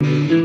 Mm-hmm.